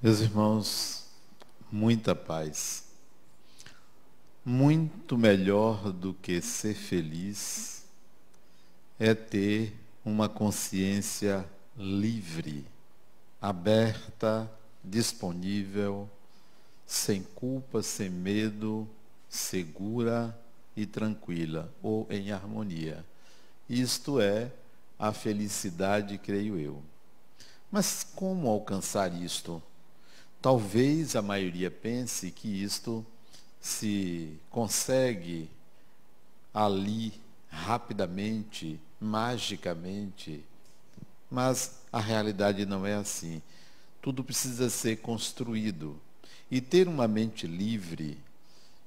Meus irmãos, muita paz. Muito melhor do que ser feliz é ter uma consciência livre, aberta, disponível, sem culpa, sem medo, segura e tranquila, ou em harmonia. Isto é a felicidade, creio eu. Mas como alcançar isto? Talvez a maioria pense que isto se consegue ali rapidamente, magicamente, mas a realidade não é assim. Tudo precisa ser construído. E ter uma mente livre,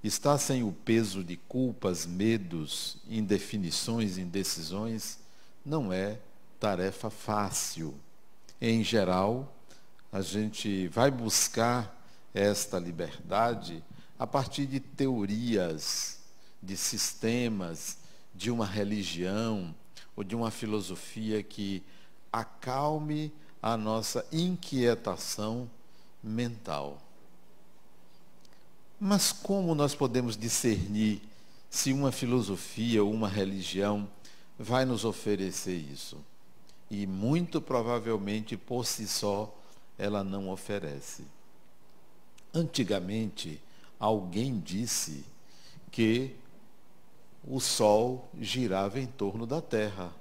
estar sem o peso de culpas, medos, indefinições, indecisões, não é tarefa fácil. Em geral, a gente vai buscar esta liberdade a partir de teorias, de sistemas, de uma religião ou de uma filosofia que acalme a nossa inquietação mental. Mas como nós podemos discernir se uma filosofia ou uma religião vai nos oferecer isso? E muito provavelmente por si só ela não oferece. Antigamente, alguém disse que o Sol girava em torno da Terra.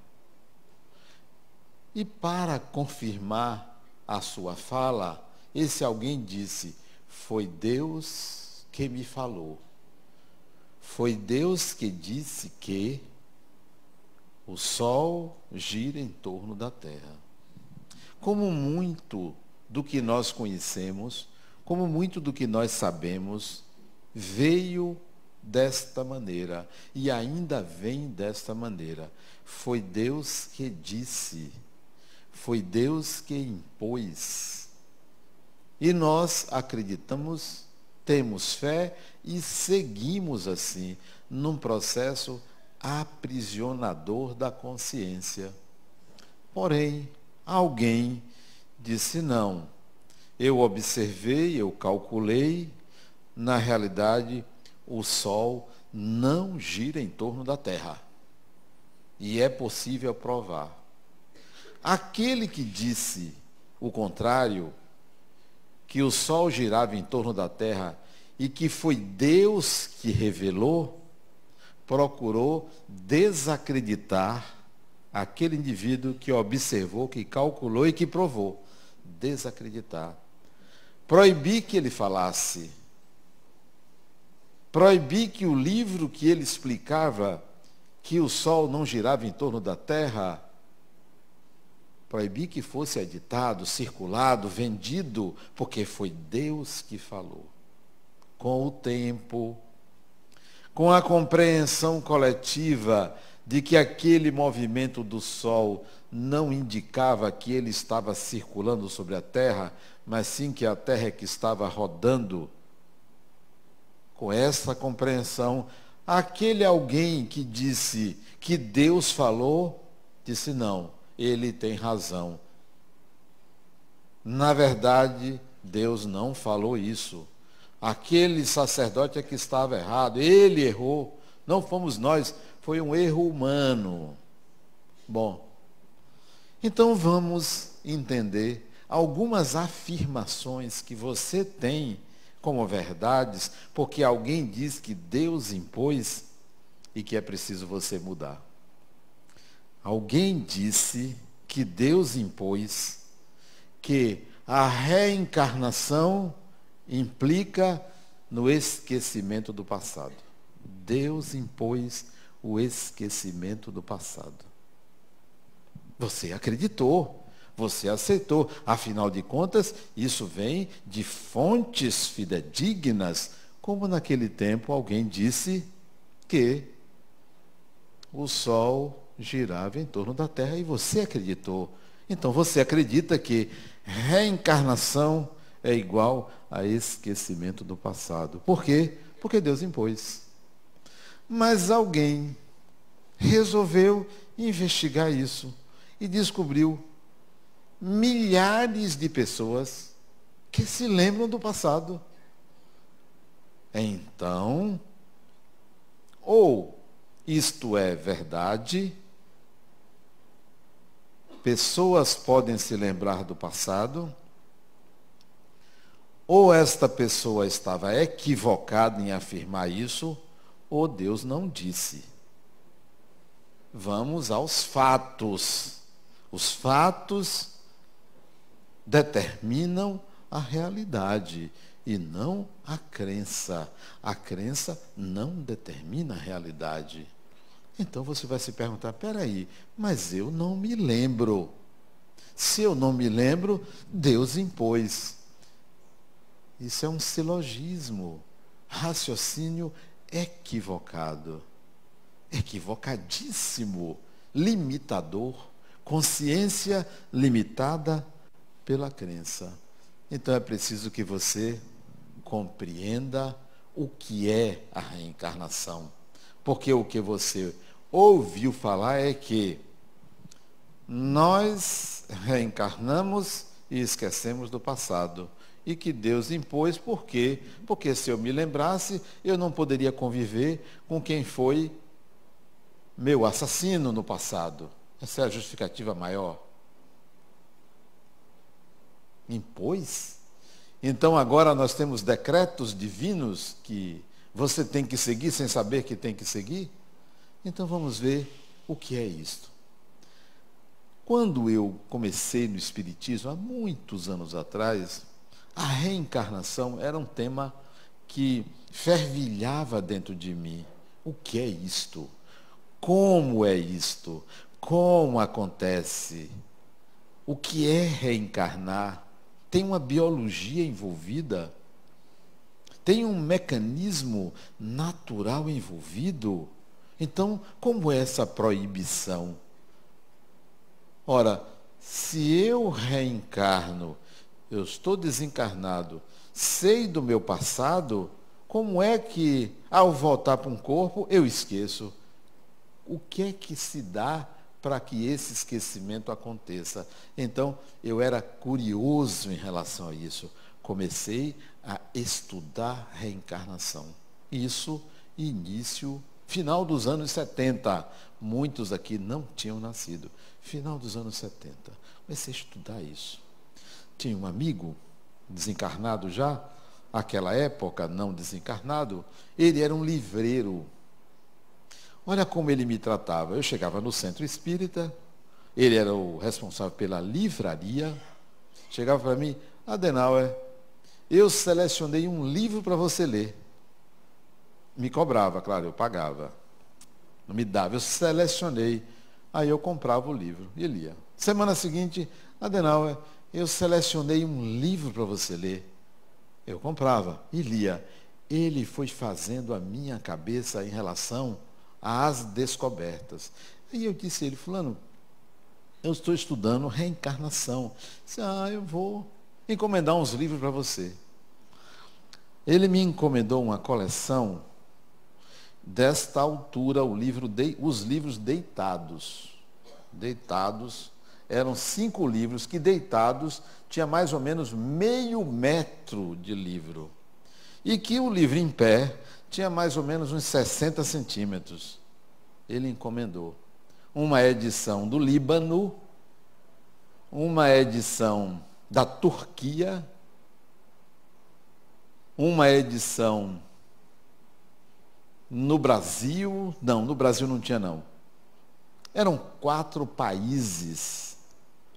E para confirmar a sua fala, esse alguém disse: Foi Deus que me falou. Foi Deus que disse que o Sol gira em torno da Terra. Como muito do que nós conhecemos, como muito do que nós sabemos, veio desta maneira e ainda vem desta maneira. Foi Deus que disse, foi Deus que impôs. E nós acreditamos, temos fé e seguimos assim, num processo aprisionador da consciência. Porém, alguém disse não. Eu observei, eu calculei, na realidade, o Sol não gira em torno da Terra. E é possível provar. Aquele que disse o contrário, que o Sol girava em torno da Terra e que foi Deus que revelou, procurou desacreditar aquele indivíduo que observou, que calculou e que provou desacreditar. Proibir que ele falasse. Proibir que o livro que ele explicava que o sol não girava em torno da terra, proibir que fosse editado, circulado, vendido, porque foi Deus que falou. Com o tempo, com a compreensão coletiva de que aquele movimento do Sol não indicava que ele estava circulando sobre a Terra, mas sim que a Terra é que estava rodando. Com essa compreensão, aquele alguém que disse que Deus falou, disse não, ele tem razão. Na verdade, Deus não falou isso. Aquele sacerdote é que estava errado, ele errou, não fomos nós foi um erro humano. Bom, então vamos entender algumas afirmações que você tem como verdades, porque alguém diz que Deus impôs e que é preciso você mudar. Alguém disse que Deus impôs que a reencarnação implica no esquecimento do passado. Deus impôs o esquecimento do passado. Você acreditou, você aceitou. Afinal de contas, isso vem de fontes fidedignas, como naquele tempo alguém disse que o Sol girava em torno da Terra e você acreditou. Então você acredita que reencarnação é igual a esquecimento do passado. Por quê? Porque Deus impôs. Mas alguém resolveu investigar isso e descobriu milhares de pessoas que se lembram do passado. Então, ou isto é verdade, pessoas podem se lembrar do passado, ou esta pessoa estava equivocada em afirmar isso, ou Deus não disse. Vamos aos fatos. Os fatos determinam a realidade e não a crença. A crença não determina a realidade. Então você vai se perguntar: peraí, mas eu não me lembro. Se eu não me lembro, Deus impôs. Isso é um silogismo, raciocínio equivocado, equivocadíssimo, limitador, consciência limitada pela crença. Então é preciso que você compreenda o que é a reencarnação. Porque o que você ouviu falar é que nós reencarnamos e esquecemos do passado e que Deus impôs, por quê? Porque se eu me lembrasse, eu não poderia conviver com quem foi meu assassino no passado. Essa é a justificativa maior. Impôs? Então agora nós temos decretos divinos que você tem que seguir sem saber que tem que seguir? Então vamos ver o que é isto. Quando eu comecei no Espiritismo, há muitos anos atrás, a reencarnação era um tema que fervilhava dentro de mim. O que é isto? Como é isto? Como acontece? O que é reencarnar? Tem uma biologia envolvida? Tem um mecanismo natural envolvido? Então, como é essa proibição? Ora, se eu reencarno eu estou desencarnado, sei do meu passado, como é que, ao voltar para um corpo, eu esqueço? O que é que se dá para que esse esquecimento aconteça? Então, eu era curioso em relação a isso. Comecei a estudar reencarnação. Isso, início, final dos anos 70. Muitos aqui não tinham nascido. Final dos anos 70. Comecei a estudar isso tinha um amigo, desencarnado já, aquela época, não desencarnado, ele era um livreiro. Olha como ele me tratava. Eu chegava no centro espírita, ele era o responsável pela livraria. Chegava para mim, Adenauer, eu selecionei um livro para você ler. Me cobrava, claro, eu pagava. Não me dava, eu selecionei. Aí eu comprava o livro e lia. Semana seguinte, Adenauer, eu selecionei um livro para você ler. Eu comprava e lia. Ele foi fazendo a minha cabeça em relação às descobertas. Aí eu disse a ele, fulano, eu estou estudando reencarnação. Disse, ah, eu vou encomendar uns livros para você. Ele me encomendou uma coleção desta altura, o livro de, os livros deitados. Deitados eram cinco livros que deitados tinha mais ou menos meio metro de livro. E que o livro em pé tinha mais ou menos uns 60 centímetros. Ele encomendou. Uma edição do Líbano, uma edição da Turquia, uma edição no Brasil, não, no Brasil não tinha não. Eram quatro países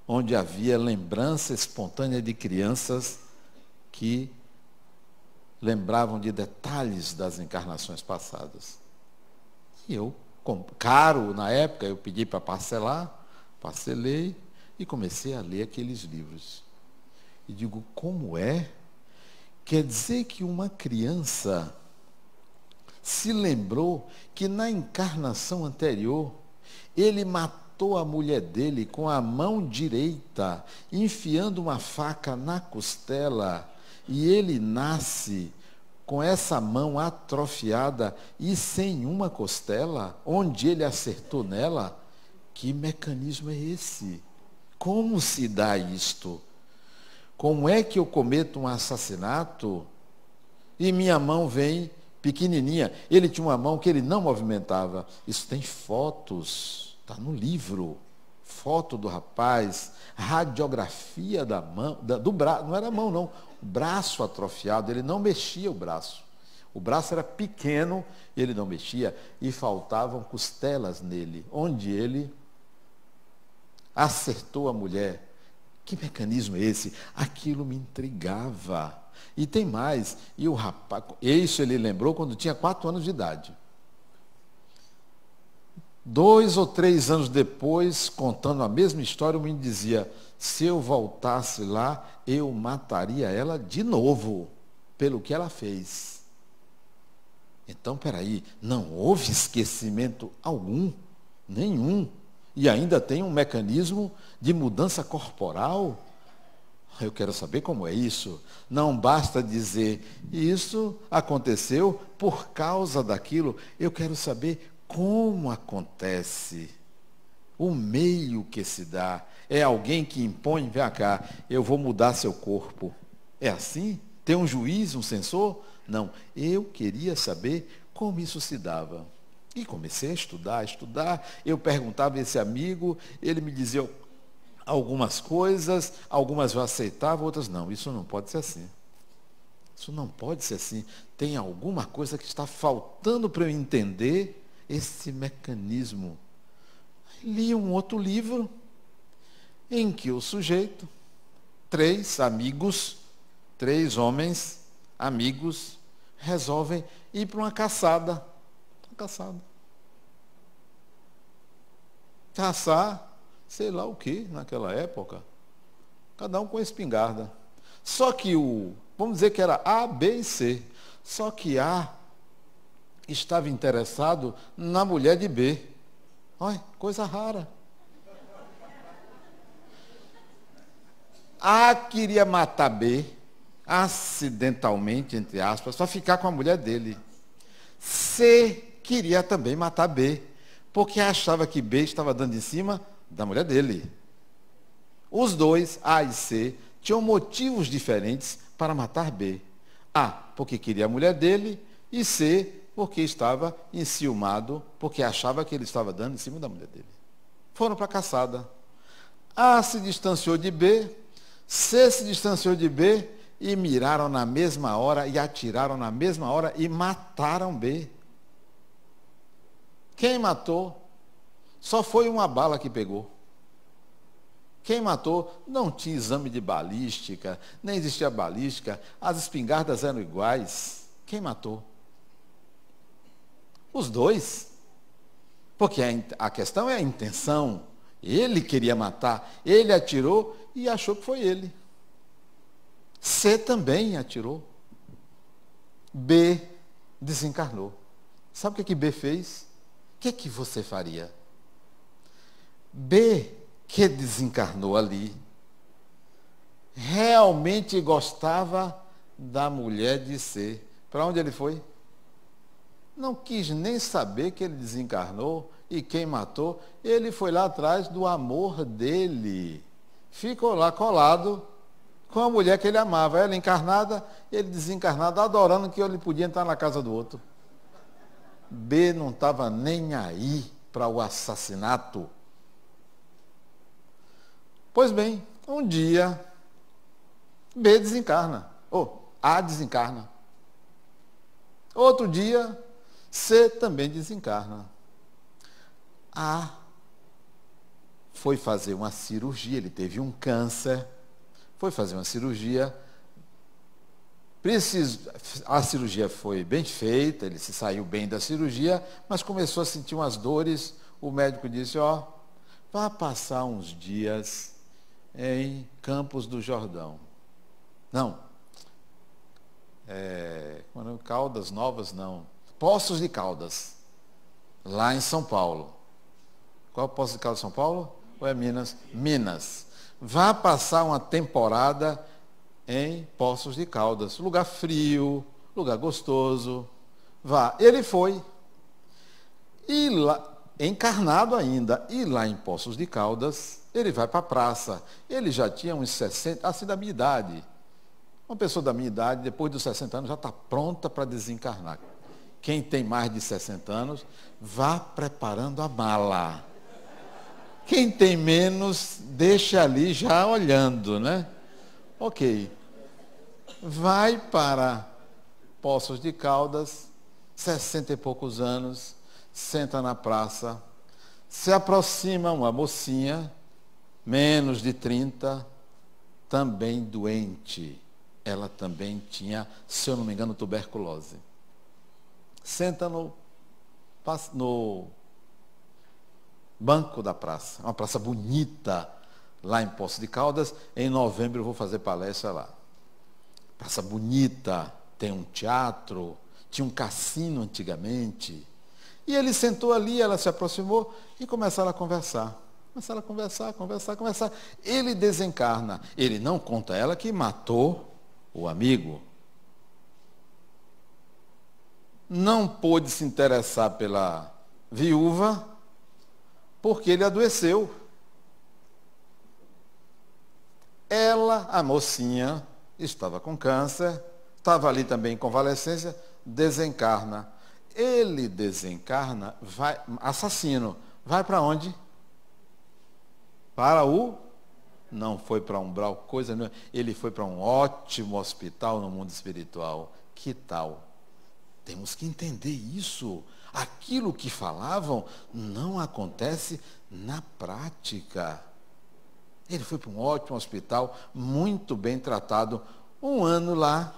onde havia lembrança espontânea de crianças que lembravam de detalhes das encarnações passadas. E eu, caro na época, eu pedi para parcelar, parcelei e comecei a ler aqueles livros. E digo, como é? Quer dizer que uma criança se lembrou que na encarnação anterior ele matou a mulher dele com a mão direita, enfiando uma faca na costela, e ele nasce com essa mão atrofiada e sem uma costela, onde ele acertou nela. Que mecanismo é esse? Como se dá isto? Como é que eu cometo um assassinato e minha mão vem pequenininha? Ele tinha uma mão que ele não movimentava. Isso tem fotos, está no livro. Foto do rapaz, radiografia da mão, da, do braço, não era mão não, braço atrofiado, ele não mexia o braço. O braço era pequeno ele não mexia e faltavam costelas nele, onde ele acertou a mulher. Que mecanismo é esse? Aquilo me intrigava. E tem mais, e o rapaz, isso ele lembrou quando tinha quatro anos de idade. Dois ou três anos depois, contando a mesma história, o menino dizia: se eu voltasse lá, eu mataria ela de novo, pelo que ela fez. Então, peraí, não houve esquecimento algum, nenhum. E ainda tem um mecanismo de mudança corporal. Eu quero saber como é isso. Não basta dizer, isso aconteceu por causa daquilo. Eu quero saber como acontece. O meio que se dá. É alguém que impõe, vem cá, eu vou mudar seu corpo. É assim? Tem um juiz, um censor? Não. Eu queria saber como isso se dava. E comecei a estudar, a estudar. Eu perguntava a esse amigo, ele me dizia algumas coisas, algumas eu aceitava, outras não. Isso não pode ser assim. Isso não pode ser assim. Tem alguma coisa que está faltando para eu entender esse mecanismo. Li um outro livro em que o sujeito, três amigos, três homens, amigos, resolvem ir para uma caçada. Uma caçada. Caçar, sei lá o que, naquela época. Cada um com espingarda. Só que o, vamos dizer que era A, B e C. Só que A estava interessado na mulher de B. Olha, coisa rara. A queria matar B acidentalmente, entre aspas, para ficar com a mulher dele. C queria também matar B, porque achava que B estava dando em cima da mulher dele. Os dois, A e C, tinham motivos diferentes para matar B. A, porque queria a mulher dele, e C, porque estava enciumado, porque achava que ele estava dando em cima da mulher dele. Foram para a caçada. A se distanciou de B, C se distanciou de B, e miraram na mesma hora e atiraram na mesma hora e mataram B. Quem matou? Só foi uma bala que pegou. Quem matou não tinha exame de balística, nem existia balística, as espingardas eram iguais. Quem matou? Os dois. Porque a, questão é a intenção. Ele queria matar, ele atirou e achou que foi ele. C também atirou. B desencarnou. Sabe o que, que B fez? O que, que você faria? B, que desencarnou ali, realmente gostava da mulher de C. Para onde ele foi? Não quis nem saber que ele desencarnou e quem matou. Ele foi lá atrás do amor dele. Ficou lá colado com a mulher que ele amava. Ela encarnada, ele desencarnado, adorando que ele podia entrar na casa do outro. B não estava nem aí para o assassinato. Pois bem, um dia, B desencarna. Ou A desencarna. Outro dia, C também desencarna. A foi fazer uma cirurgia, ele teve um câncer foi fazer uma cirurgia. Preciso, a cirurgia foi bem feita, ele se saiu bem da cirurgia, mas começou a sentir umas dores. O médico disse, ó, vá passar uns dias em Campos do Jordão. Não. É, Caldas Novas, não. Poços de Caldas. Lá em São Paulo. Qual é o Poço de Caldas São Paulo? Ou é Minas? Minas. Vá passar uma temporada em Poços de Caldas. Lugar frio, lugar gostoso. Vá. Ele foi. E lá, encarnado ainda. E lá em Poços de Caldas, ele vai para a praça. Ele já tinha uns 60, assim da minha idade. Uma pessoa da minha idade, depois dos 60 anos, já está pronta para desencarnar. Quem tem mais de 60 anos, vá preparando a mala. Quem tem menos, deixa ali já olhando, né? Ok. Vai para Poços de Caldas, 60 e poucos anos, senta na praça, se aproxima uma mocinha, menos de 30, também doente. Ela também tinha, se eu não me engano, tuberculose senta no, no banco da praça. Uma praça bonita lá em Poço de Caldas. Em novembro eu vou fazer palestra lá. Praça bonita, tem um teatro, tinha um cassino antigamente. E ele sentou ali, ela se aproximou e começaram a conversar. Começaram a conversar, conversar, conversar. Ele desencarna. Ele não conta a ela que matou o amigo não pôde se interessar pela viúva porque ele adoeceu. Ela, a mocinha, estava com câncer, estava ali também em convalescência, desencarna. Ele desencarna, vai, assassino, vai para onde? Para o não foi para umbral, coisa nenhuma. Ele foi para um ótimo hospital no mundo espiritual. Que tal? Temos que entender isso. Aquilo que falavam não acontece na prática. Ele foi para um ótimo hospital, muito bem tratado, um ano lá.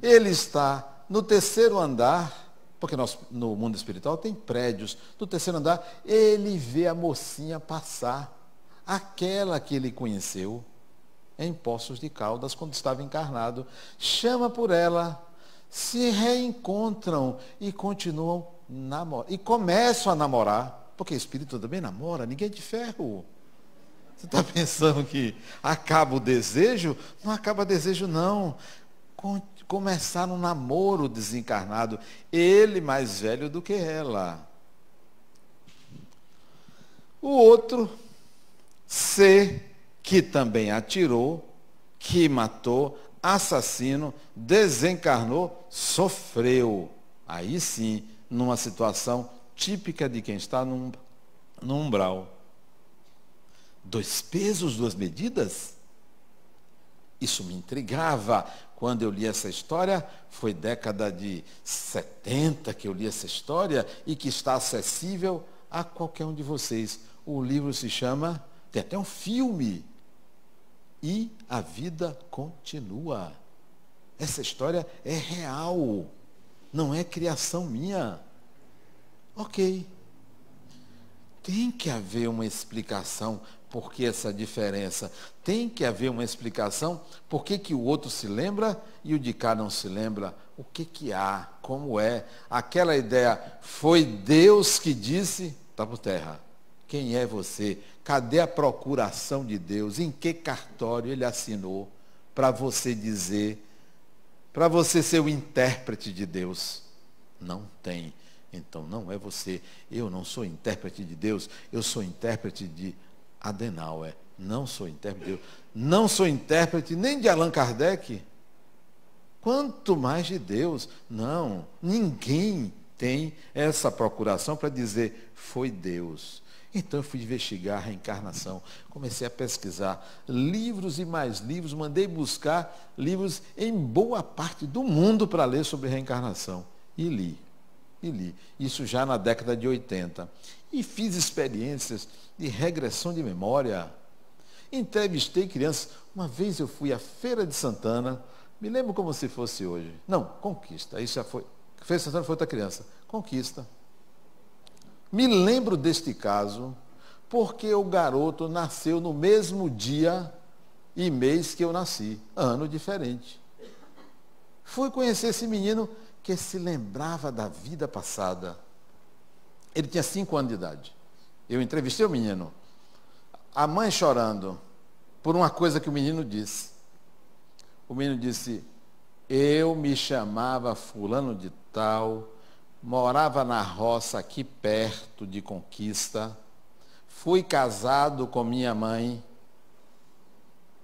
Ele está no terceiro andar, porque nós, no mundo espiritual tem prédios. No terceiro andar, ele vê a mocinha passar, aquela que ele conheceu em Poços de Caldas, quando estava encarnado. Chama por ela, se reencontram e continuam namorando. E começam a namorar, porque espírito também namora, ninguém é de ferro. Você está pensando que acaba o desejo? Não acaba o desejo, não. Começar um namoro desencarnado. Ele mais velho do que ela. O outro, C, que também atirou, que matou, assassino, desencarnou, sofreu. Aí sim, numa situação típica de quem está num, num umbral. Dois pesos, duas medidas? Isso me intrigava. Quando eu li essa história, foi década de 70 que eu li essa história e que está acessível a qualquer um de vocês. O livro se chama, tem até um filme, e a vida continua. Essa história é real, não é criação minha. Ok. Tem que haver uma explicação por que essa diferença. Tem que haver uma explicação por que, que o outro se lembra e o de cá não se lembra. O que, que há? Como é? Aquela ideia, foi Deus que disse, está por terra. Quem é você? Cadê a procuração de Deus? Em que cartório ele assinou para você dizer, para você ser o intérprete de Deus? Não tem. Então não é você. Eu não sou intérprete de Deus, eu sou intérprete de Adenauer. Não sou intérprete de Deus. Não sou intérprete nem de Allan Kardec. Quanto mais de Deus. Não, ninguém tem essa procuração para dizer foi Deus. Então eu fui investigar a reencarnação, comecei a pesquisar livros e mais livros, mandei buscar livros em boa parte do mundo para ler sobre reencarnação. E li, e li. Isso já na década de 80. E fiz experiências de regressão de memória. Entrevistei crianças. Uma vez eu fui à Feira de Santana, me lembro como se fosse hoje. Não, Conquista. Isso já foi. Feira de Santana foi outra criança. Conquista. Me lembro deste caso porque o garoto nasceu no mesmo dia e mês que eu nasci, ano diferente. Fui conhecer esse menino que se lembrava da vida passada. Ele tinha cinco anos de idade. Eu entrevistei o menino. A mãe chorando por uma coisa que o menino disse. O menino disse: Eu me chamava Fulano de Tal morava na roça aqui perto de Conquista. Fui casado com minha mãe.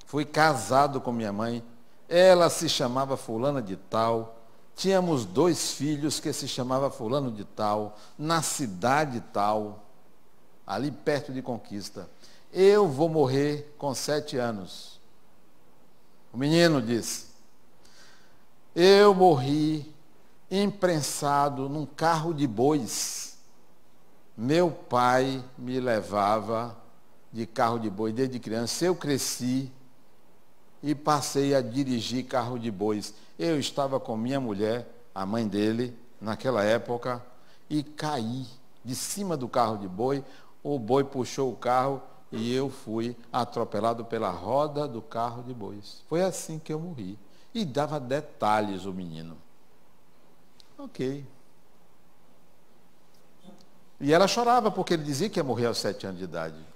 Fui casado com minha mãe. Ela se chamava fulana de tal. Tínhamos dois filhos que se chamava fulano de tal, na cidade tal, ali perto de Conquista. Eu vou morrer com sete anos. O menino disse, eu morri imprensado num carro de bois. Meu pai me levava de carro de boi desde criança. Eu cresci e passei a dirigir carro de bois. Eu estava com minha mulher, a mãe dele, naquela época, e caí de cima do carro de boi. O boi puxou o carro e eu fui atropelado pela roda do carro de bois. Foi assim que eu morri. E dava detalhes o menino. Ok. E ela chorava porque ele dizia que ia morrer aos sete anos de idade.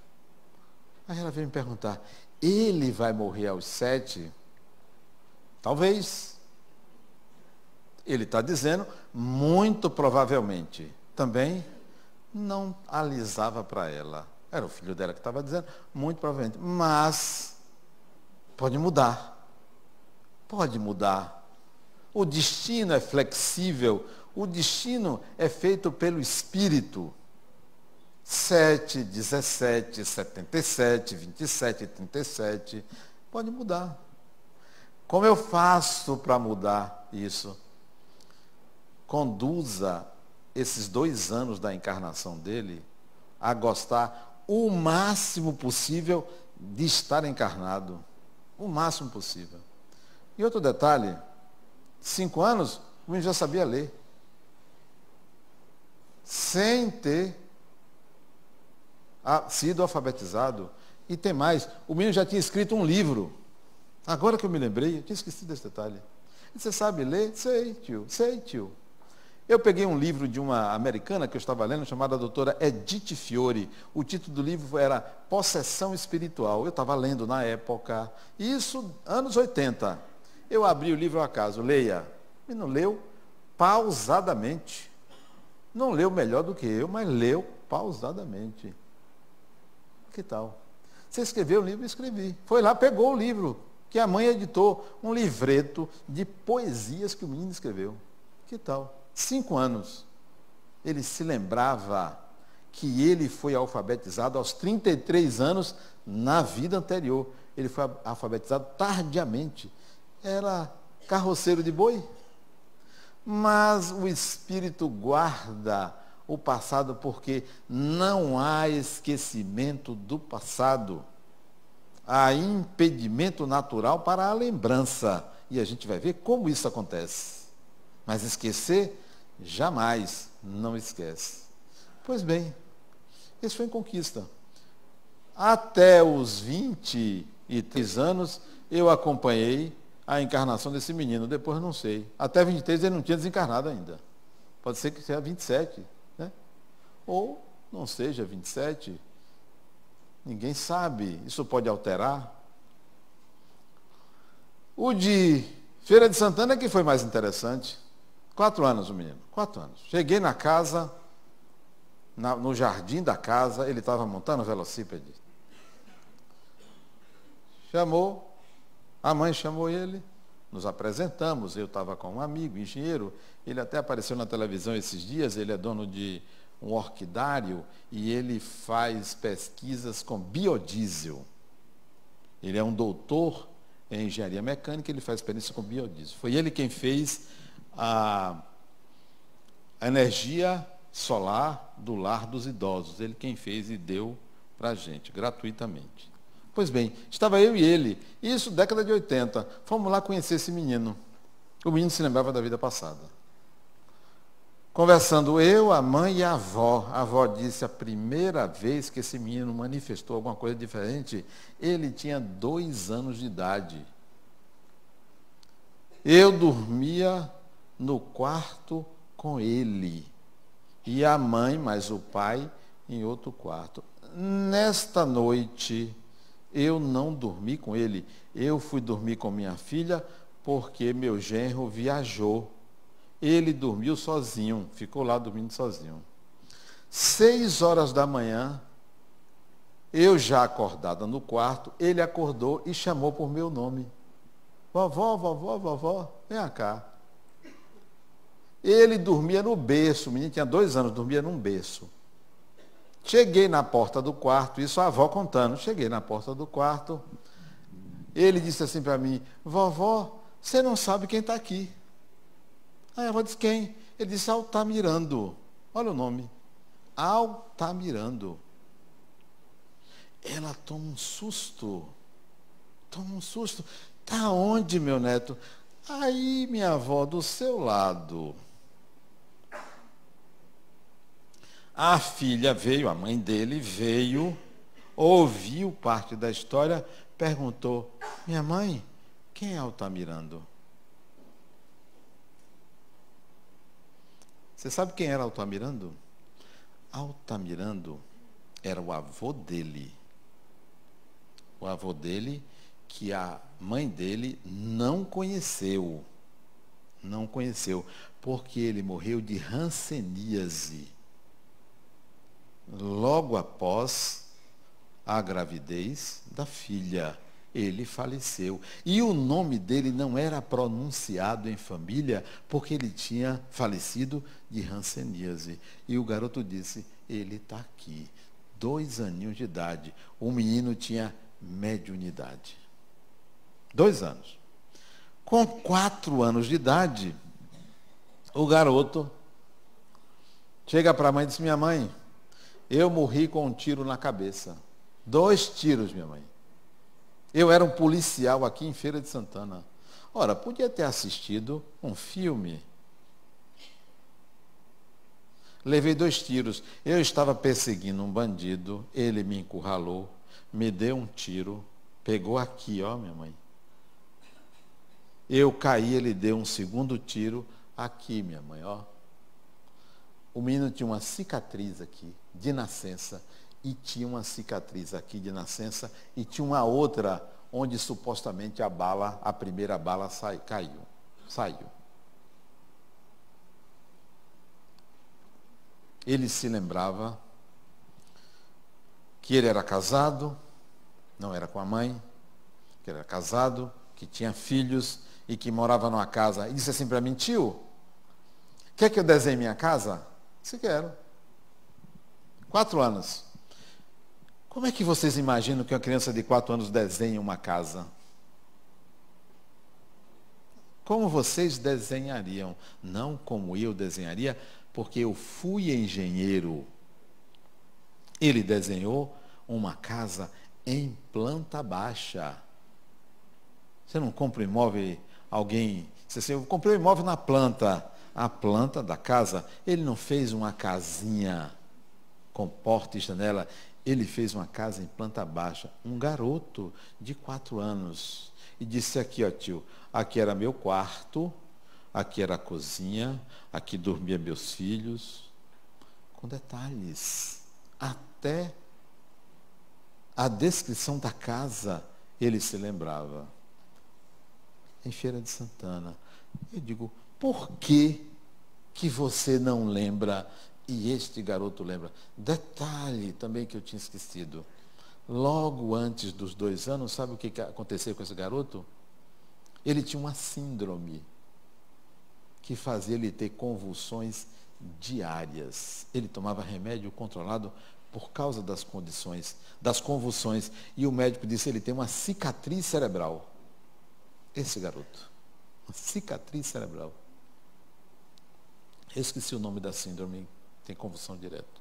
Aí ela veio me perguntar, ele vai morrer aos sete? Talvez. Ele está dizendo, muito provavelmente. Também não alisava para ela. Era o filho dela que estava dizendo, muito provavelmente. Mas pode mudar. Pode mudar. O destino é flexível, o destino é feito pelo Espírito. 7, 17, 77, 27, 37. Pode mudar. Como eu faço para mudar isso? Conduza esses dois anos da encarnação dele a gostar o máximo possível de estar encarnado. O máximo possível. E outro detalhe, cinco anos, o menino já sabia ler. Sem ter sido alfabetizado. E tem mais, o menino já tinha escrito um livro. Agora que eu me lembrei, eu tinha esquecido desse detalhe. Você sabe ler? Sei, tio, sei, tio. Eu peguei um livro de uma americana que eu estava lendo, chamada doutora Edith Fiore. O título do livro era Possessão Espiritual. Eu estava lendo na época. Isso, anos 80. Eu abri o livro ao acaso, leia. E não leu pausadamente. Não leu melhor do que eu, mas leu pausadamente. Que tal? Você escreveu o livro? Escrevi. Foi lá, pegou o livro, que a mãe editou, um livreto de poesias que o menino escreveu. Que tal? cinco anos, ele se lembrava que ele foi alfabetizado aos 33 anos na vida anterior. Ele foi alfabetizado tardiamente. Era carroceiro de boi. Mas o Espírito guarda o passado porque não há esquecimento do passado. Há impedimento natural para a lembrança. E a gente vai ver como isso acontece. Mas esquecer jamais não esquece. Pois bem, esse foi em conquista. Até os 23 anos, eu acompanhei a encarnação desse menino. Depois não sei. Até 23 ele não tinha desencarnado ainda. Pode ser que seja 27. Né? Ou não seja 27. Ninguém sabe. Isso pode alterar. O de Feira de Santana é que foi mais interessante. Quatro anos o menino, quatro anos. Cheguei na casa, na, no jardim da casa, ele estava montando o velocípede. Chamou, a mãe chamou ele, nos apresentamos, eu estava com um amigo, engenheiro, ele até apareceu na televisão esses dias, ele é dono de um orquidário e ele faz pesquisas com biodiesel. Ele é um doutor em engenharia mecânica, ele faz experiência com biodiesel. Foi ele quem fez a, a energia solar do lar dos idosos. Ele quem fez e deu para a gente, gratuitamente. Pois bem, estava eu e ele, isso década de 80. Fomos lá conhecer esse menino. O menino se lembrava da vida passada. Conversando eu, a mãe e a avó. A avó disse a primeira vez que esse menino manifestou alguma coisa diferente, ele tinha dois anos de idade. Eu dormia no quarto com ele. E a mãe, mais o pai, em outro quarto. Nesta noite, eu não dormi com ele. Eu fui dormir com minha filha porque meu genro viajou. Ele dormiu sozinho, ficou lá dormindo sozinho. Seis horas da manhã, eu já acordada no quarto, ele acordou e chamou por meu nome. Vovó, vovó, vovó, vem cá. Ele dormia no berço, o menino tinha dois anos, dormia num berço. Cheguei na porta do quarto, isso a avó contando. Cheguei na porta do quarto. Ele disse assim para mim, vovó, você não sabe quem está aqui. Aí a avó disse, quem? Ele disse, Altamirando. Olha o nome. Altamirando. Ela toma um susto. Toma um susto. Está onde, meu neto? Aí, minha avó, do seu lado. A filha veio, a mãe dele veio, ouviu parte da história, perguntou: Minha mãe, quem é Altamirando? Você sabe quem era Altamirando? Altamirando era o avô dele. O avô dele que a mãe dele não conheceu. Não conheceu, porque ele morreu de ranceníase logo após a gravidez da filha. Ele faleceu. E o nome dele não era pronunciado em família porque ele tinha falecido de ranceníase. E o garoto disse: Ele está aqui. Dois aninhos de idade. O menino tinha mediunidade. Dois anos. Com quatro anos de idade, o garoto chega para a mãe e diz: Minha mãe, eu morri com um tiro na cabeça. Dois tiros, minha mãe. Eu era um policial aqui em Feira de Santana. Ora, podia ter assistido um filme. Levei dois tiros. Eu estava perseguindo um bandido, ele me encurralou, me deu um tiro, pegou aqui, ó, minha mãe. Eu caí, ele deu um segundo tiro aqui, minha mãe, ó. O menino tinha uma cicatriz aqui, de nascença, e tinha uma cicatriz aqui de nascença, e tinha uma outra onde supostamente a bala, a primeira bala sai, caiu, saiu. Ele se lembrava que ele era casado, não era com a mãe, que era casado, que tinha filhos e que morava numa casa. E disse assim para mim, tio, quer que eu desenhe minha casa? Se quero. Quatro anos. Como é que vocês imaginam que uma criança de quatro anos desenha uma casa? Como vocês desenhariam? Não como eu desenharia, porque eu fui engenheiro. Ele desenhou uma casa em planta baixa. Você não compra imóvel, alguém. Você assim, eu comprei um imóvel na planta a planta da casa, ele não fez uma casinha com porta e janela, ele fez uma casa em planta baixa. Um garoto de quatro anos. E disse aqui, ó tio, aqui era meu quarto, aqui era a cozinha, aqui dormia meus filhos. Com detalhes. Até a descrição da casa ele se lembrava. Em Feira de Santana. Eu digo, por que, que você não lembra e este garoto lembra? Detalhe também que eu tinha esquecido. Logo antes dos dois anos, sabe o que aconteceu com esse garoto? Ele tinha uma síndrome que fazia ele ter convulsões diárias. Ele tomava remédio controlado por causa das condições, das convulsões. E o médico disse ele tem uma cicatriz cerebral. Esse garoto. Uma cicatriz cerebral. Esqueci o nome da síndrome, tem convulsão direta.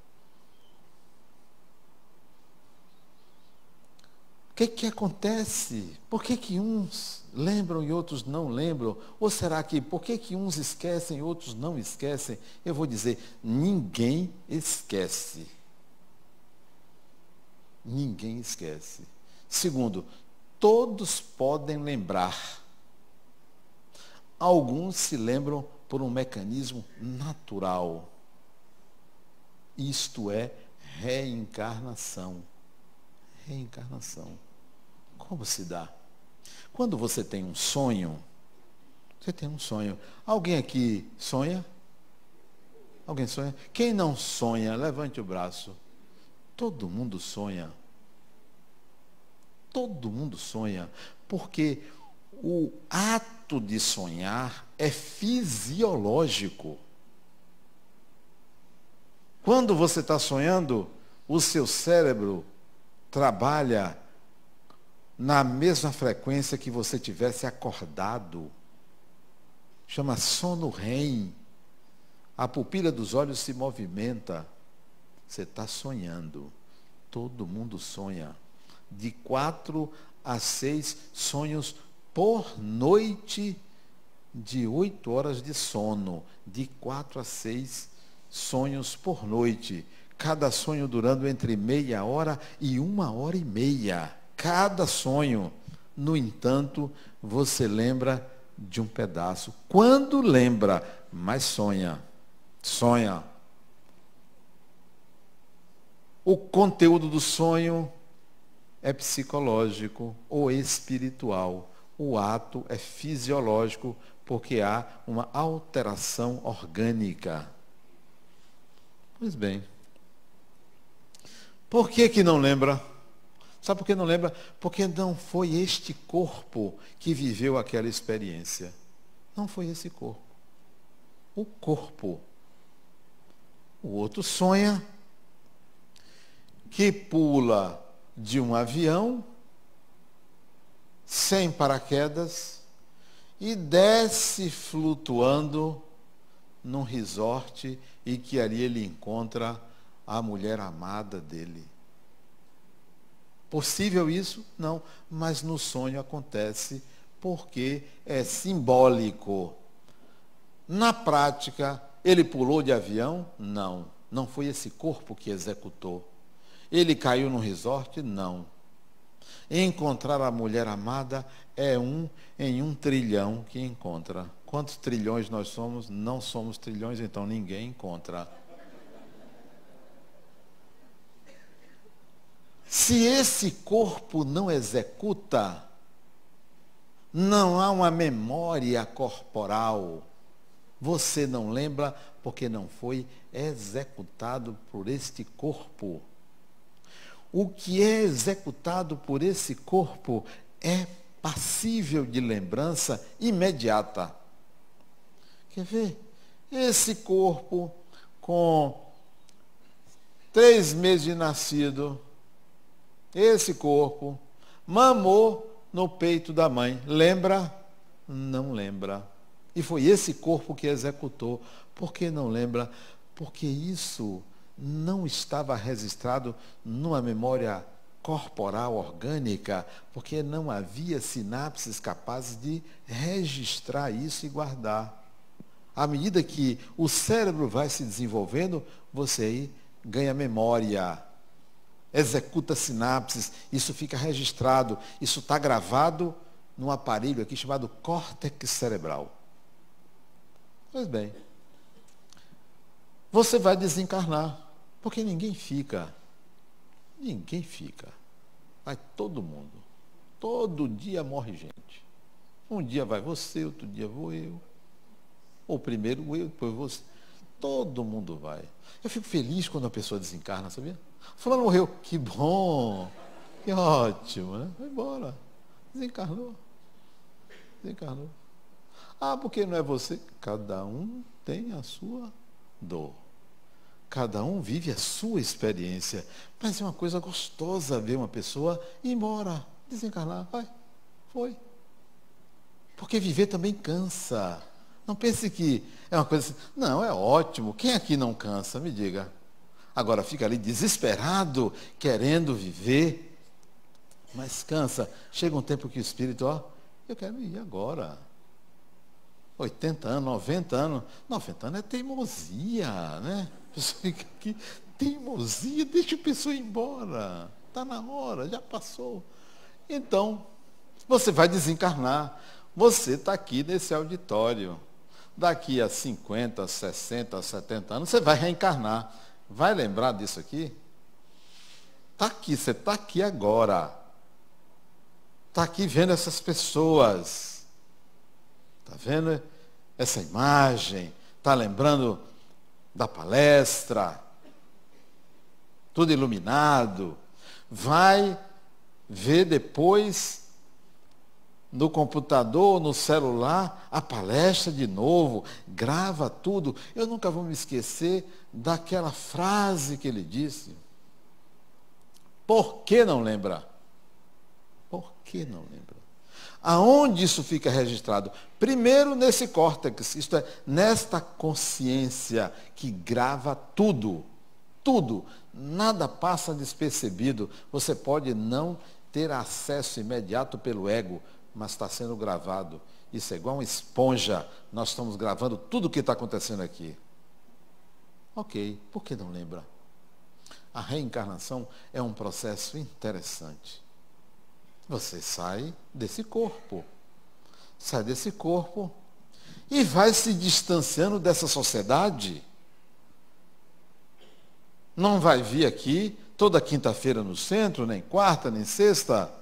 O que, que acontece? Por que, que uns lembram e outros não lembram? Ou será que por que, que uns esquecem e outros não esquecem? Eu vou dizer, ninguém esquece. Ninguém esquece. Segundo, todos podem lembrar. Alguns se lembram por um mecanismo natural. Isto é reencarnação. Reencarnação. Como se dá? Quando você tem um sonho, Você tem um sonho. Alguém aqui sonha? Alguém sonha? Quem não sonha, levante o braço. Todo mundo sonha. Todo mundo sonha. Porque o ato de sonhar é fisiológico. Quando você está sonhando, o seu cérebro trabalha na mesma frequência que você tivesse acordado. Chama sono REM. A pupila dos olhos se movimenta. Você está sonhando. Todo mundo sonha. De quatro a seis sonhos por noite de oito horas de sono. De quatro a seis sonhos por noite. Cada sonho durando entre meia hora e uma hora e meia cada sonho. No entanto, você lembra de um pedaço. Quando lembra, mas sonha. Sonha. O conteúdo do sonho é psicológico ou espiritual. O ato é fisiológico porque há uma alteração orgânica. Pois bem. Por que que não lembra? Sabe por que não lembra? Porque não foi este corpo que viveu aquela experiência. Não foi esse corpo. O corpo. O outro sonha que pula de um avião sem paraquedas e desce flutuando num resort e que ali ele encontra a mulher amada dele. Possível isso? Não. Mas no sonho acontece porque é simbólico. Na prática, ele pulou de avião? Não. Não foi esse corpo que executou. Ele caiu no resort? Não. Encontrar a mulher amada é um em um trilhão que encontra. Quantos trilhões nós somos? Não somos trilhões, então ninguém encontra. Se esse corpo não executa, não há uma memória corporal. Você não lembra porque não foi executado por este corpo. O que é executado por esse corpo é passível de lembrança imediata. Quer ver? Esse corpo, com três meses de nascido, esse corpo mamou no peito da mãe. Lembra? Não lembra. E foi esse corpo que executou. Por que não lembra? Porque isso não estava registrado numa memória corporal orgânica, porque não havia sinapses capazes de registrar isso e guardar. À medida que o cérebro vai se desenvolvendo, você aí ganha memória executa sinapses, isso fica registrado, isso está gravado num aparelho aqui chamado córtex cerebral. Pois bem, você vai desencarnar, porque ninguém fica. Ninguém fica. Vai todo mundo. Todo dia morre gente. Um dia vai você, outro dia vou eu. Ou primeiro eu, depois você. Todo mundo vai. Eu fico feliz quando a pessoa desencarna, sabia? Fulano morreu. Que bom. Que ótimo, né? Vai embora. Desencarnou. Desencarnou. Ah, porque não é você? Cada um tem a sua dor. Cada um vive a sua experiência. Mas é uma coisa gostosa ver uma pessoa ir embora, desencarnar. Vai, foi. Porque viver também cansa. Não pense que é uma coisa assim. Não, é ótimo. Quem aqui não cansa? Me diga. Agora fica ali desesperado, querendo viver, mas cansa. Chega um tempo que o espírito, ó, eu quero ir agora. 80 anos, 90 anos. 90 anos é teimosia, né? A pessoa fica aqui, teimosia, deixa a pessoa ir embora. Está na hora, já passou. Então, você vai desencarnar. Você está aqui nesse auditório. Daqui a 50, 60, 70 anos, você vai reencarnar. Vai lembrar disso aqui? Está aqui, você está aqui agora. Está aqui vendo essas pessoas. Está vendo essa imagem? Está lembrando da palestra? Tudo iluminado. Vai ver depois no computador, no celular, a palestra de novo, grava tudo. Eu nunca vou me esquecer daquela frase que ele disse. Por que não lembra? Por que não lembra? Aonde isso fica registrado? Primeiro nesse córtex, isto é, nesta consciência que grava tudo. Tudo. Nada passa despercebido. Você pode não ter acesso imediato pelo ego, mas está sendo gravado. Isso é igual uma esponja. Nós estamos gravando tudo o que está acontecendo aqui. Ok, por que não lembra? A reencarnação é um processo interessante. Você sai desse corpo. Sai desse corpo e vai se distanciando dessa sociedade. Não vai vir aqui toda quinta-feira no centro, nem quarta, nem sexta.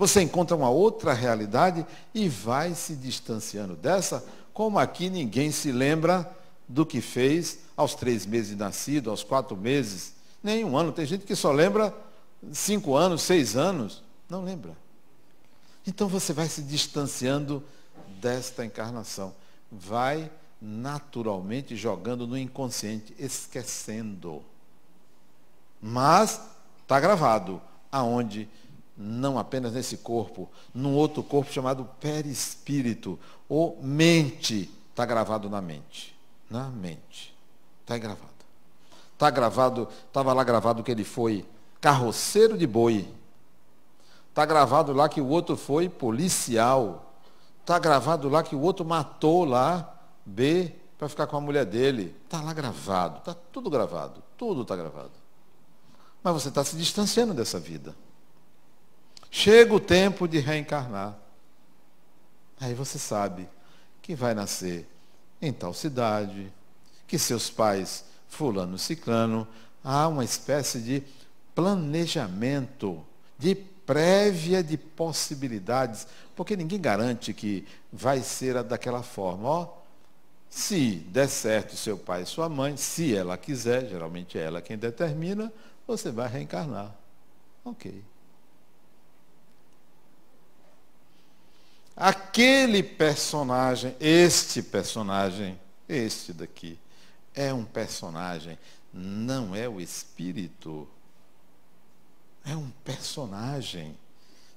Você encontra uma outra realidade e vai se distanciando dessa, como aqui ninguém se lembra do que fez aos três meses de nascido, aos quatro meses, nem um ano. Tem gente que só lembra cinco anos, seis anos. Não lembra. Então você vai se distanciando desta encarnação. Vai naturalmente jogando no inconsciente, esquecendo. Mas está gravado. Aonde? Não apenas nesse corpo, num outro corpo chamado perispírito, ou mente, está gravado na mente. Na mente. Está gravado. Está gravado, estava lá gravado que ele foi carroceiro de boi. Está gravado lá que o outro foi policial. Está gravado lá que o outro matou lá B para ficar com a mulher dele. Está lá gravado, está tudo gravado, tudo está gravado. Mas você está se distanciando dessa vida. Chega o tempo de reencarnar. Aí você sabe que vai nascer em tal cidade, que seus pais, fulano, ciclano, há uma espécie de planejamento, de prévia de possibilidades, porque ninguém garante que vai ser daquela forma. Ó, se der certo seu pai e sua mãe, se ela quiser, geralmente é ela quem determina, você vai reencarnar. Ok. Aquele personagem, este personagem, este daqui, é um personagem, não é o espírito. É um personagem.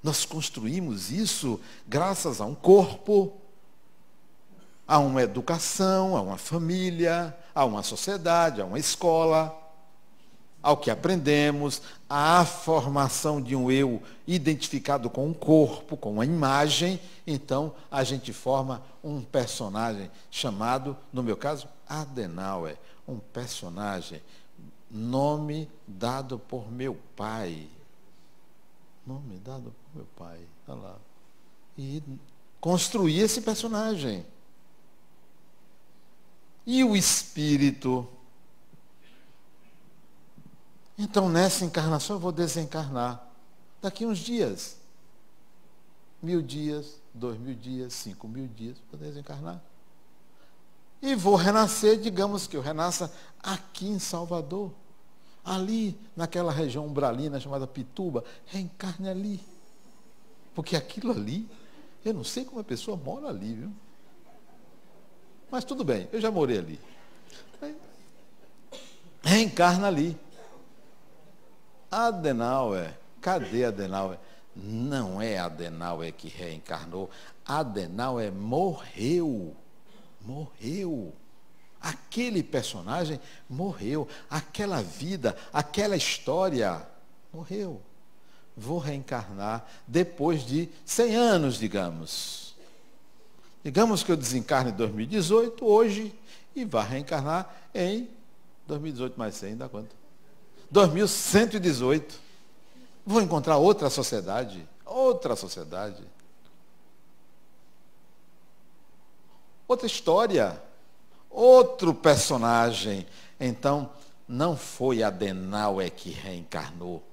Nós construímos isso graças a um corpo, a uma educação, a uma família, a uma sociedade, a uma escola ao que aprendemos, à formação de um eu identificado com um corpo, com uma imagem, então a gente forma um personagem chamado, no meu caso, Adenauer, um personagem, nome dado por meu pai. Nome dado por meu pai. Olha lá. E construí esse personagem. E o espírito então, nessa encarnação, eu vou desencarnar. Daqui uns dias. Mil dias, dois mil dias, cinco mil dias, vou desencarnar. E vou renascer, digamos que eu renasça aqui em Salvador. Ali, naquela região umbralina chamada Pituba, reencarne ali. Porque aquilo ali, eu não sei como a pessoa mora ali, viu? Mas tudo bem, eu já morei ali. Reencarna ali. Adenauer, cadê Adenauer? Não é Adenauer que reencarnou. Adenauer morreu. Morreu. Aquele personagem morreu. Aquela vida, aquela história morreu. Vou reencarnar depois de 100 anos, digamos. Digamos que eu desencarne em 2018, hoje, e vá reencarnar em 2018 mais 100, dá quanto? 2118. Vou encontrar outra sociedade, outra sociedade. Outra história, outro personagem. Então, não foi Adenauer que reencarnou.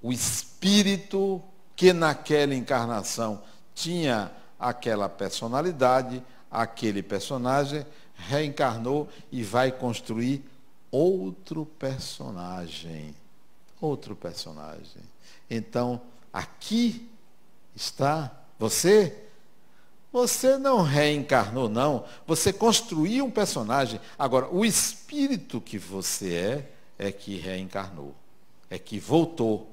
O espírito que naquela encarnação tinha aquela personalidade, aquele personagem, reencarnou e vai construir outro personagem. Outro personagem. Então, aqui está você. Você não reencarnou, não. Você construiu um personagem. Agora, o espírito que você é, é que reencarnou. É que voltou.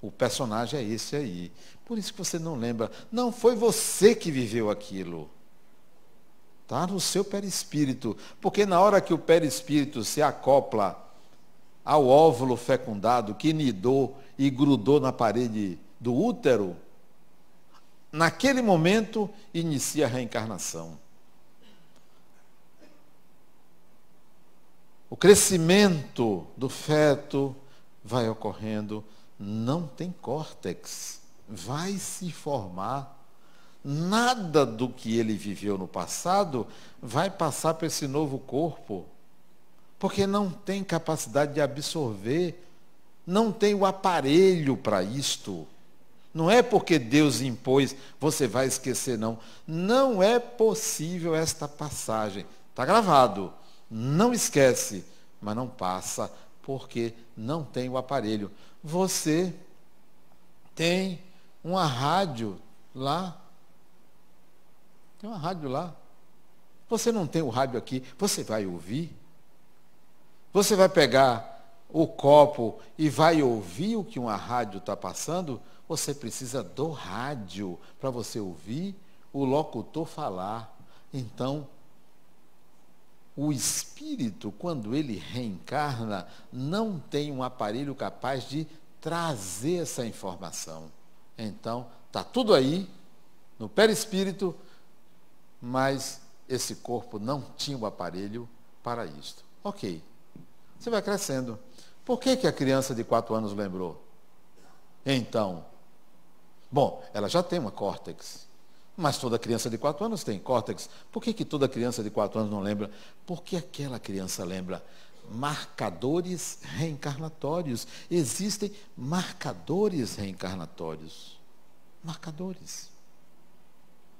O personagem é esse aí. Por isso que você não lembra. Não foi você que viveu aquilo. Está no seu perispírito. Porque na hora que o perispírito se acopla ao óvulo fecundado que nidou e grudou na parede do útero, naquele momento inicia a reencarnação. O crescimento do feto vai ocorrendo, não tem córtex, vai se formar nada do que ele viveu no passado vai passar para esse novo corpo, porque não tem capacidade de absorver, não tem o aparelho para isto. Não é porque Deus impôs, você vai esquecer, não. Não é possível esta passagem. Está gravado. Não esquece, mas não passa, porque não tem o aparelho. Você tem uma rádio lá tem uma rádio lá. Você não tem o rádio aqui, você vai ouvir? Você vai pegar o copo e vai ouvir o que uma rádio está passando? Você precisa do rádio para você ouvir o locutor falar. Então, o espírito, quando ele reencarna, não tem um aparelho capaz de trazer essa informação. Então, está tudo aí, no perispírito, mas esse corpo não tinha o aparelho para isto. Ok. Você vai crescendo. Por que, que a criança de 4 anos lembrou? Então, bom, ela já tem uma córtex. Mas toda criança de 4 anos tem córtex. Por que, que toda criança de 4 anos não lembra? Porque aquela criança lembra marcadores reencarnatórios. Existem marcadores reencarnatórios. Marcadores.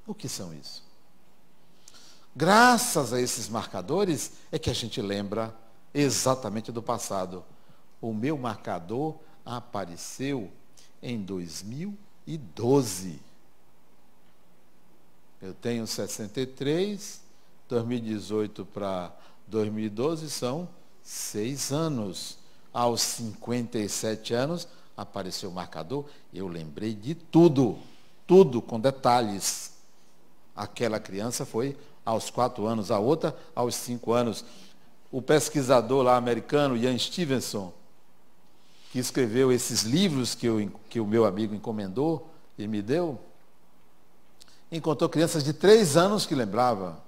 O que são isso? Graças a esses marcadores é que a gente lembra exatamente do passado. O meu marcador apareceu em 2012. Eu tenho 63, 2018 para 2012 são seis anos. Aos 57 anos apareceu o marcador, eu lembrei de tudo, tudo com detalhes. Aquela criança foi aos quatro anos, a outra aos cinco anos. O pesquisador lá americano, Ian Stevenson, que escreveu esses livros que, eu, que o meu amigo encomendou e me deu, encontrou crianças de três anos que lembrava,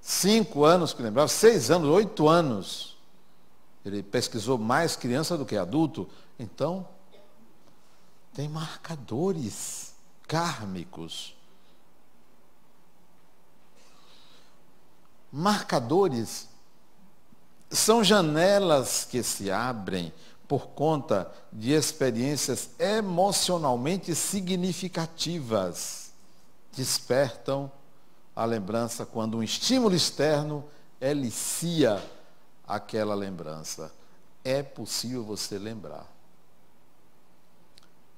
cinco anos que lembrava, seis anos, oito anos. Ele pesquisou mais criança do que adulto. Então, tem marcadores kármicos Marcadores são janelas que se abrem por conta de experiências emocionalmente significativas. Despertam a lembrança quando um estímulo externo elicia aquela lembrança. É possível você lembrar.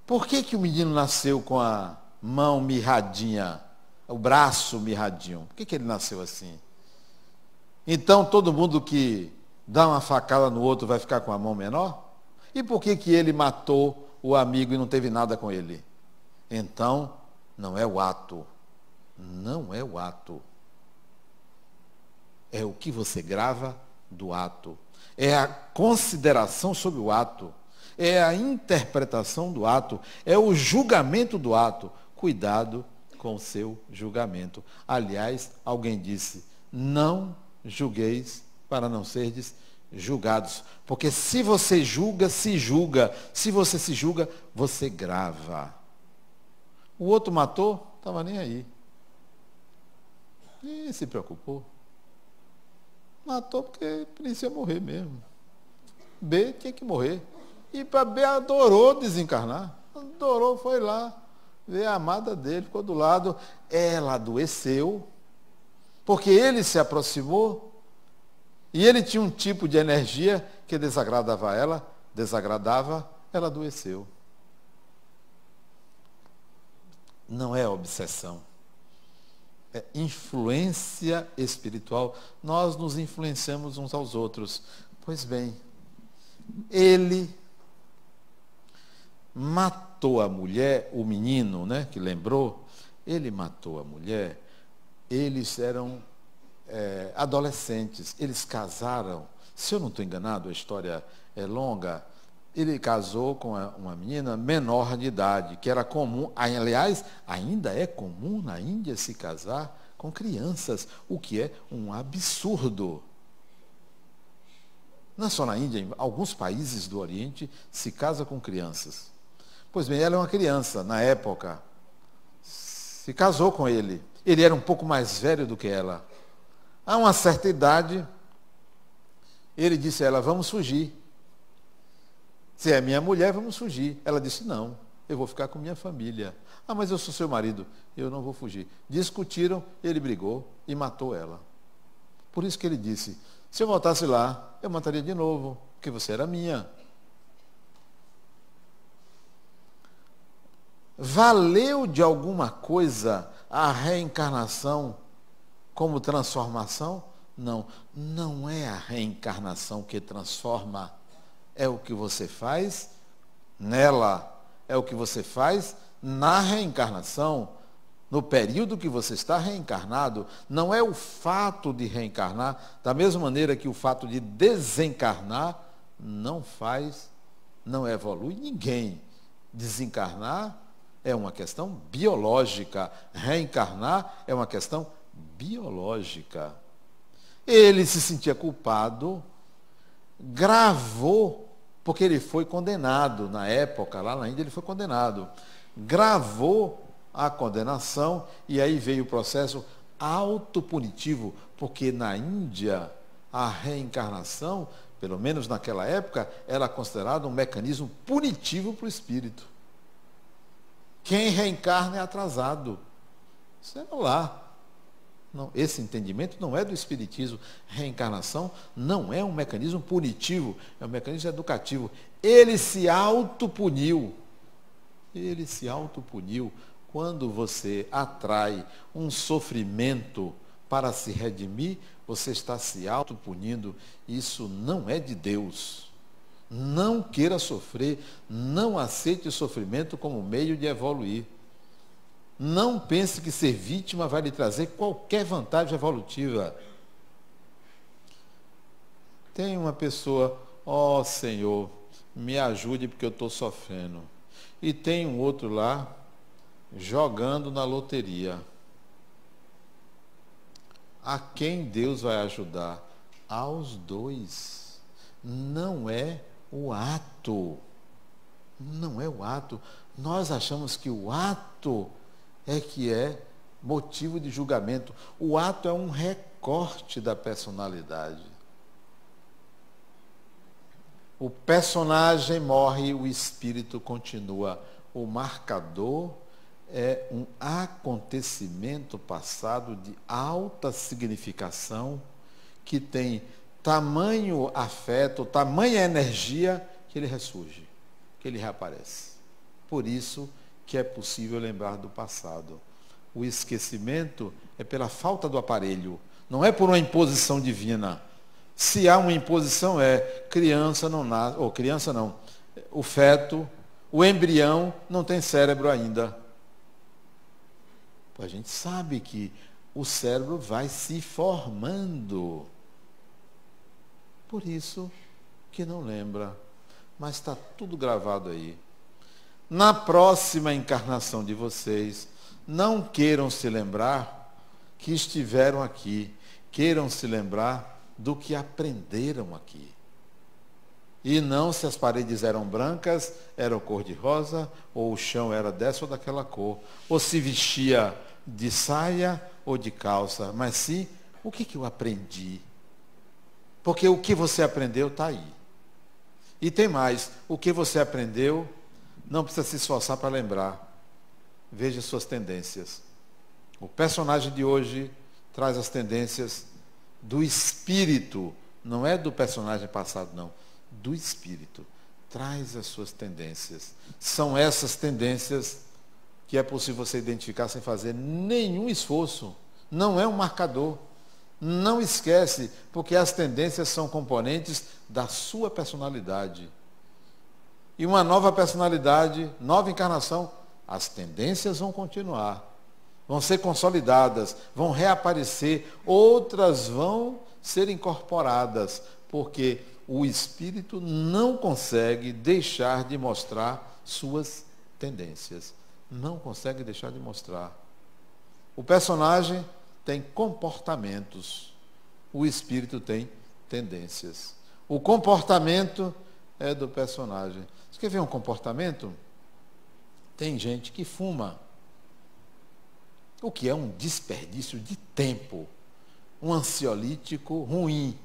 Por que, que o menino nasceu com a mão mirradinha, o braço mirradinho? Por que, que ele nasceu assim? Então todo mundo que dá uma facada no outro vai ficar com a mão menor? E por que, que ele matou o amigo e não teve nada com ele? Então, não é o ato. Não é o ato. É o que você grava do ato. É a consideração sobre o ato. É a interpretação do ato. É o julgamento do ato. Cuidado com o seu julgamento. Aliás, alguém disse: não julgueis para não serdes julgados. Porque se você julga, se julga. Se você se julga, você grava. O outro matou, estava nem aí. E se preocupou. Matou porque precisa morrer mesmo. B tinha que morrer. E para B adorou desencarnar. Adorou, foi lá. Vê a amada dele, ficou do lado. Ela adoeceu, porque ele se aproximou e ele tinha um tipo de energia que desagradava ela, desagradava, ela adoeceu. Não é obsessão. É influência espiritual. Nós nos influenciamos uns aos outros. Pois bem, ele matou a mulher, o menino, né, que lembrou, ele matou a mulher. Eles eram é, adolescentes, eles casaram. Se eu não estou enganado, a história é longa. Ele casou com uma menina menor de idade, que era comum, aliás, ainda é comum na Índia se casar com crianças, o que é um absurdo. Não é só na Índia, em alguns países do Oriente se casa com crianças. Pois bem, ela é uma criança na época. Se casou com ele. Ele era um pouco mais velho do que ela. A uma certa idade, ele disse a ela: Vamos fugir. Se é minha mulher, vamos fugir. Ela disse: Não, eu vou ficar com minha família. Ah, mas eu sou seu marido, eu não vou fugir. Discutiram, ele brigou e matou ela. Por isso que ele disse: Se eu voltasse lá, eu mataria de novo, porque você era minha. Valeu de alguma coisa a reencarnação como transformação? Não, não é a reencarnação que transforma, é o que você faz nela, é o que você faz na reencarnação, no período que você está reencarnado, não é o fato de reencarnar, da mesma maneira que o fato de desencarnar não faz, não evolui ninguém. Desencarnar é uma questão biológica, reencarnar é uma questão biológica. Ele se sentia culpado, gravou, porque ele foi condenado na época, lá na Índia ele foi condenado. Gravou a condenação e aí veio o processo autopunitivo, porque na Índia a reencarnação, pelo menos naquela época, era considerada um mecanismo punitivo para o espírito. Quem reencarna é atrasado. Isso é lá. Não, esse entendimento não é do Espiritismo. Reencarnação não é um mecanismo punitivo, é um mecanismo educativo. Ele se autopuniu. Ele se autopuniu quando você atrai um sofrimento para se redimir, você está se autopunindo. Isso não é de Deus. Não queira sofrer, não aceite o sofrimento como meio de evoluir. Não pense que ser vítima vai lhe trazer qualquer vantagem evolutiva. Tem uma pessoa, ó oh, Senhor, me ajude porque eu estou sofrendo. E tem um outro lá jogando na loteria. A quem Deus vai ajudar? Aos dois. Não é o ato. Não é o ato. Nós achamos que o ato é que é motivo de julgamento. O ato é um recorte da personalidade. O personagem morre, o espírito continua. O marcador é um acontecimento passado de alta significação que tem tamanho afeto, tamanha energia que ele ressurge, que ele reaparece. Por isso que é possível lembrar do passado. O esquecimento é pela falta do aparelho, não é por uma imposição divina. Se há uma imposição é criança não nasce, ou criança não, o feto, o embrião não tem cérebro ainda. A gente sabe que o cérebro vai se formando. Por isso que não lembra. Mas está tudo gravado aí. Na próxima encarnação de vocês, não queiram se lembrar que estiveram aqui. Queiram se lembrar do que aprenderam aqui. E não se as paredes eram brancas, eram cor de rosa, ou o chão era dessa ou daquela cor, ou se vestia de saia ou de calça, mas sim o que, que eu aprendi porque o que você aprendeu está aí. E tem mais, o que você aprendeu não precisa se esforçar para lembrar. veja suas tendências. O personagem de hoje traz as tendências do espírito, não é do personagem passado, não, do espírito. Traz as suas tendências. São essas tendências que é possível você identificar sem fazer nenhum esforço. Não é um marcador. Não esquece, porque as tendências são componentes da sua personalidade. E uma nova personalidade, nova encarnação, as tendências vão continuar, vão ser consolidadas, vão reaparecer, outras vão ser incorporadas, porque o espírito não consegue deixar de mostrar suas tendências. Não consegue deixar de mostrar. O personagem tem comportamentos. O espírito tem tendências. O comportamento é do personagem. Você quer ver um comportamento? Tem gente que fuma. O que é um desperdício de tempo. Um ansiolítico ruim,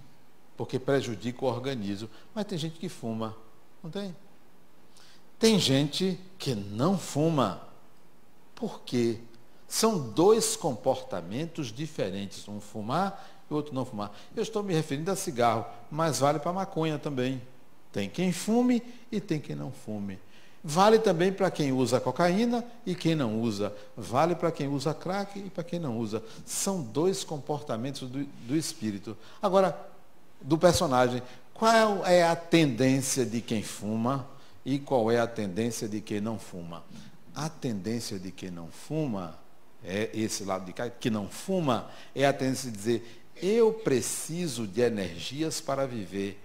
porque prejudica o organismo. Mas tem gente que fuma. Não tem? Tem gente que não fuma. Por quê? São dois comportamentos diferentes, um fumar e outro não fumar. Eu estou me referindo a cigarro, mas vale para maconha também. Tem quem fume e tem quem não fume. Vale também para quem usa cocaína e quem não usa. Vale para quem usa crack e para quem não usa. São dois comportamentos do, do espírito. Agora, do personagem, qual é a tendência de quem fuma e qual é a tendência de quem não fuma? A tendência de quem não fuma é esse lado de cá, que não fuma, é a tendência de dizer, eu preciso de energias para viver.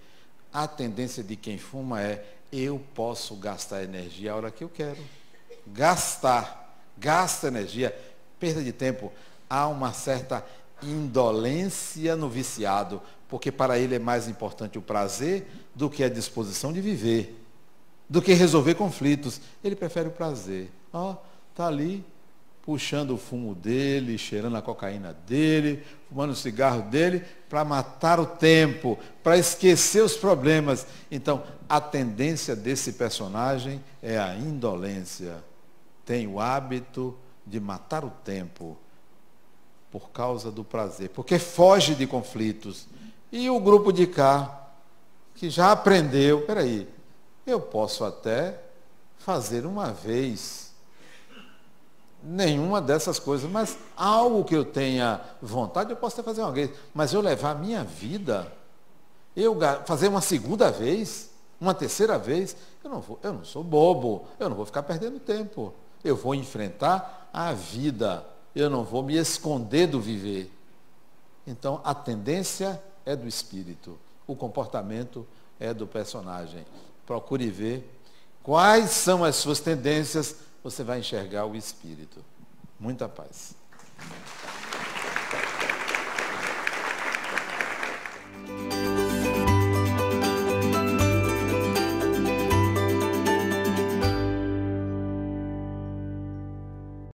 A tendência de quem fuma é, eu posso gastar energia a hora que eu quero. Gastar, gasta energia, perda de tempo. Há uma certa indolência no viciado, porque para ele é mais importante o prazer do que a disposição de viver, do que resolver conflitos. Ele prefere o prazer. Ó, oh, está ali, puxando o fumo dele, cheirando a cocaína dele, fumando o cigarro dele, para matar o tempo, para esquecer os problemas. Então, a tendência desse personagem é a indolência. Tem o hábito de matar o tempo por causa do prazer, porque foge de conflitos. E o grupo de cá, que já aprendeu, peraí, eu posso até fazer uma vez nenhuma dessas coisas, mas algo que eu tenha vontade, eu posso até fazer uma vez, mas eu levar a minha vida, eu fazer uma segunda vez, uma terceira vez, eu não vou, eu não sou bobo, eu não vou ficar perdendo tempo. Eu vou enfrentar a vida, eu não vou me esconder do viver. Então, a tendência é do espírito, o comportamento é do personagem. Procure ver quais são as suas tendências você vai enxergar o Espírito. Muita paz.